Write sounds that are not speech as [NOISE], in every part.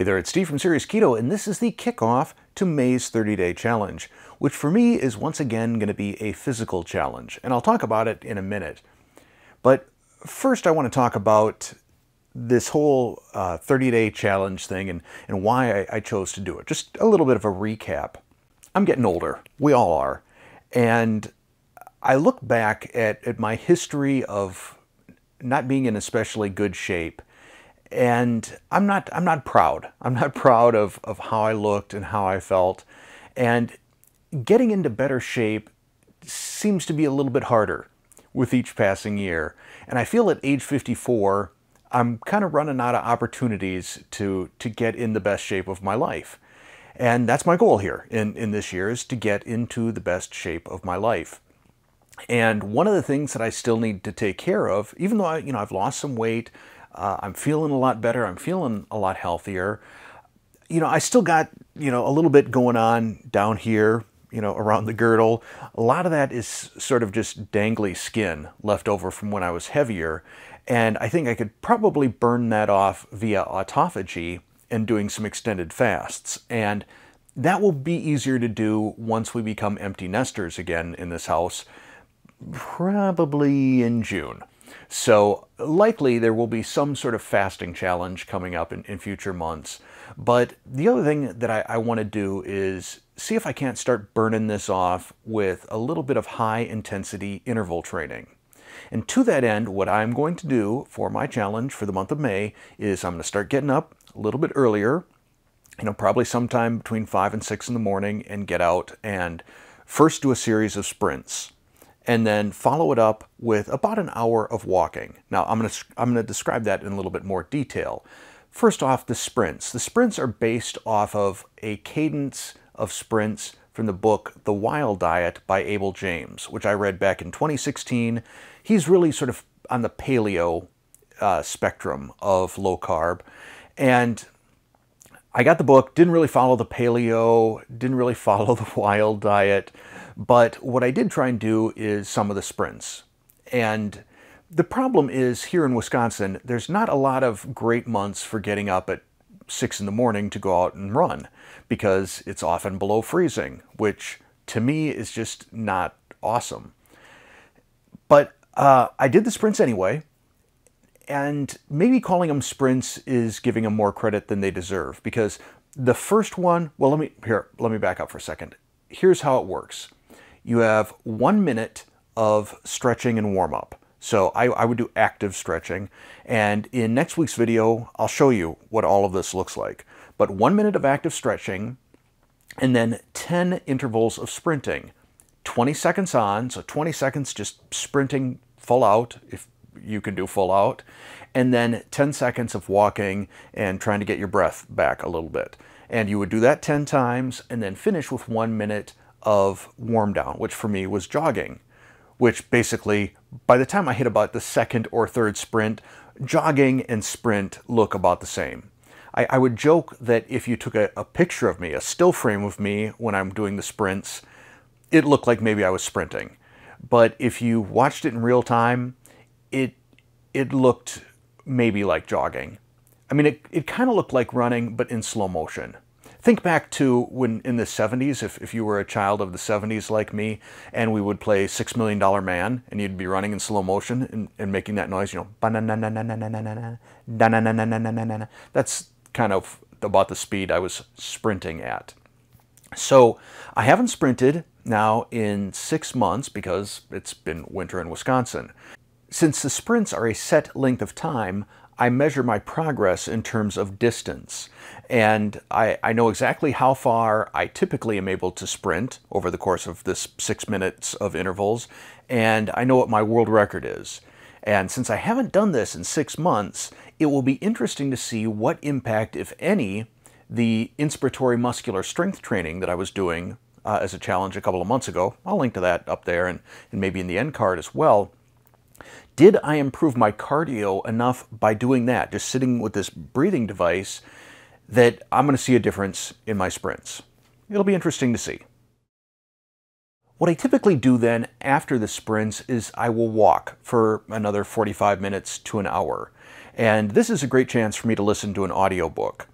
Hey there, it's Steve from Serious Keto, and this is the kickoff to May's 30 Day Challenge, which for me is once again going to be a physical challenge, and I'll talk about it in a minute. But first, I want to talk about this whole 30 uh, day challenge thing and, and why I, I chose to do it. Just a little bit of a recap. I'm getting older, we all are, and I look back at, at my history of not being in especially good shape and I'm not I'm not proud. I'm not [LAUGHS] proud of, of how I looked and how I felt. And getting into better shape seems to be a little bit harder with each passing year. And I feel at age 54, I'm kind of running out of opportunities to to get in the best shape of my life. And that's my goal here in, in this year is to get into the best shape of my life. And one of the things that I still need to take care of, even though I, you know, I've lost some weight, uh, I'm feeling a lot better. I'm feeling a lot healthier. You know, I still got, you know, a little bit going on down here, you know, around the girdle. A lot of that is sort of just dangly skin left over from when I was heavier. And I think I could probably burn that off via autophagy and doing some extended fasts. And that will be easier to do once we become empty nesters again in this house, probably in June. So likely there will be some sort of fasting challenge coming up in, in future months. But the other thing that I, I want to do is see if I can't start burning this off with a little bit of high intensity interval training. And to that end, what I'm going to do for my challenge for the month of May is I'm going to start getting up a little bit earlier, you know, probably sometime between 5 and 6 in the morning, and get out and first do a series of sprints and then follow it up with about an hour of walking. Now, I'm going to, I'm going to describe that in a little bit more detail. First off, the sprints. The sprints are based off of a cadence of sprints from the book The Wild Diet by Abel James, which I read back in 2016. He's really sort of on the paleo uh, spectrum of low carb. And I got the book, didn't really follow the paleo, didn't really [LAUGHS] follow the wild diet. But what I did try and do is some of the sprints. And the problem is here in Wisconsin, there's not a lot of great months for getting up at six in the morning to go out and run because it's often below freezing, which to me is just not awesome. But uh, I did the sprints anyway, and maybe calling them sprints is giving them more credit than they deserve because the first one, well, let me here, let me back up for a second. Here's how it works you have one minute of stretching and warm up. So I, I, would do active stretching. And in next week's video, I'll show you what all of this looks like. But one minute of active stretching and then 10 intervals of sprinting. 20 seconds on, so 20 seconds just sprinting full out, if you can do full out. And then 10 seconds of walking and trying to get your breath back a little bit. And you would do that 10 times and then finish with one minute of warm down, which for me was jogging, which basically, by the time I hit about the second or third sprint, jogging and sprint look about the same. I, I would joke that if you took a, a picture of me, a still frame of me when I'm doing the sprints, it looked like maybe I was sprinting. But if you watched it in real time, it it looked maybe like jogging. I mean, it, it kind of looked like running, but in slow motion. Think back to when in the 70s, if, if you were a child of the 70s like me, and we would play Six Million Dollar Man, and you'd be running in slow motion and, and making that noise, you know, that's kind of about the speed I was sprinting at. So I haven't sprinted now in six months because it's been winter in Wisconsin. Since the sprints are a set length of time, I measure my progress in terms of distance. And I, I, know exactly how far I typically am able to sprint over the course of this six minutes of intervals. And I know what my world record is. And since I haven't done this in six months, it will be interesting to see what impact, if any, the inspiratory muscular strength training that I was doing uh, as a challenge a couple of months ago, I'll link to that up there and, and maybe in the end card as well, did I improve my cardio enough by doing that, just sitting with this breathing device, that I'm going to see a difference in my sprints? It'll be interesting to see. What I typically do then after the sprints is I will walk for another 45 minutes to an hour. And this is a great chance for me to listen to an audiobook.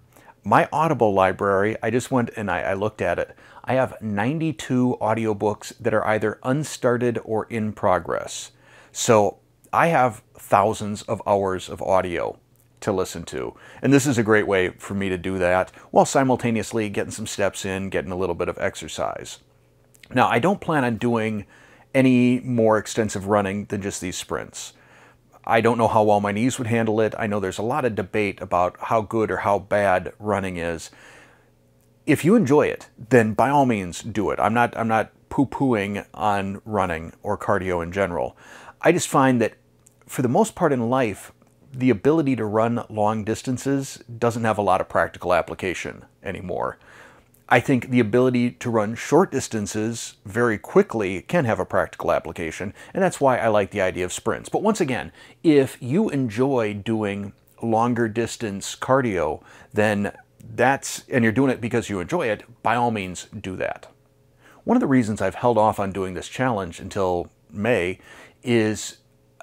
My Audible library, I just went and I, I looked at it. I have 92 audiobooks that are either unstarted or in progress. So I have thousands of hours of audio to listen to. And this is a great way for me to do that while simultaneously getting some steps in, getting a little bit of exercise. Now, I don't plan on doing any more extensive running than just these sprints. I don't know how well my knees would handle it. I know there's a lot of debate about how good or how bad running is. If you enjoy it, then by all means do it. I'm not I'm not poo-pooing on running or cardio in general. I just find that for the most part in life, the ability to run long distances doesn't have a lot of practical application anymore. I think the ability to run short distances very quickly can have a practical application, and that's why I like the idea of sprints. But once again, if you enjoy doing longer distance cardio, then that's, and you're doing it because you enjoy it, by all means do that. One of the reasons I've held off on doing this challenge until May is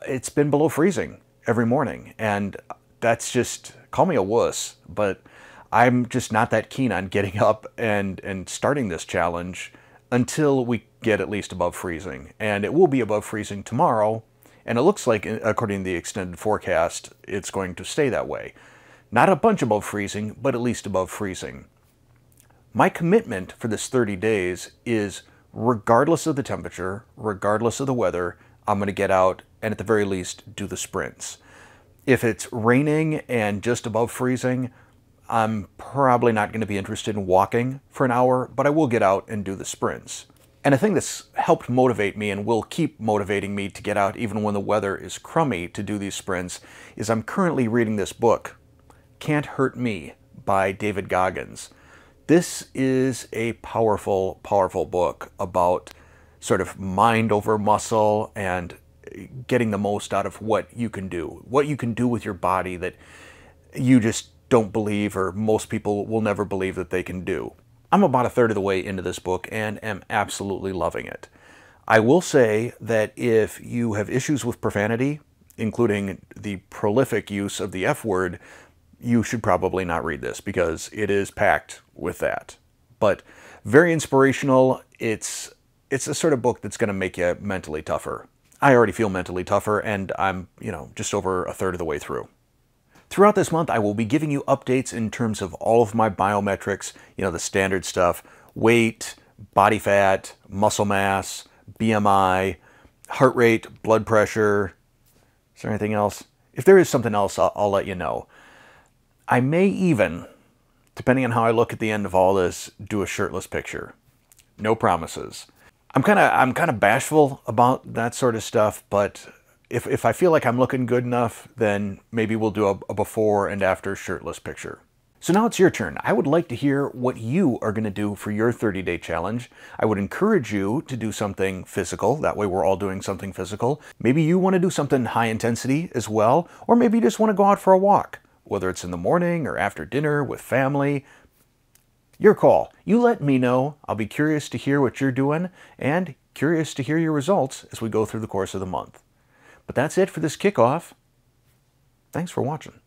it's been below freezing every morning, and that's just, call me a wuss, but I'm just not that keen on getting [LAUGHS] up and, and starting this challenge until we get at least above freezing. And it will be above freezing tomorrow, and it looks like, according to the extended forecast, it's going to stay that way. Not a bunch above freezing, but at least above freezing. My commitment for this 30 days is regardless of the temperature, regardless of the weather, I'm going to get out and at the very least do the sprints. If it's raining and just above freezing, I'm probably not going to be interested in walking for an hour, but I will get out and do the sprints. And a thing that's helped motivate me and will keep motivating me to get out even when the weather is crummy to do these sprints is I'm currently reading this book, Can't Hurt Me by David Goggins. This is a powerful, powerful book about sort of mind over muscle and getting the most out of what you can do, what you can do with your body that you just don't believe or most people will never believe that they can do. I'm about a third of the way into this book and am absolutely loving it. I will say that if you have issues with profanity, including the prolific use of the F word, you should probably not read this because it is packed with that. But very inspirational. It's it's a sort of book that's going to make you mentally tougher. I already feel mentally tougher and I'm, you know, just over a third of the way through. Throughout this month, I will be giving you updates in terms of all of my biometrics, you know, the standard stuff, weight, body fat, muscle mass, BMI, heart rate, blood pressure. Is there anything else? If there is something else, I'll, I'll let you know. I may even, depending on how I look at the end of all this, do a shirtless picture. No promises. I'm kind of I'm kind of bashful about that sort of stuff, but if, if I feel like I'm looking good enough, then maybe we'll do a, a before and after shirtless picture. So now it's your turn. I would like to hear what you are going to do for your 30-day challenge. I would encourage you to do something physical. That way we're all doing something physical. Maybe you want to do something high intensity as well, or maybe you just want to go out for a walk, whether it's in the morning or after dinner with family. Your call. You let me know. I'll be curious to hear what you're doing and curious to hear your results as we go through the course of the month. But that's it for this kickoff. Thanks for watching.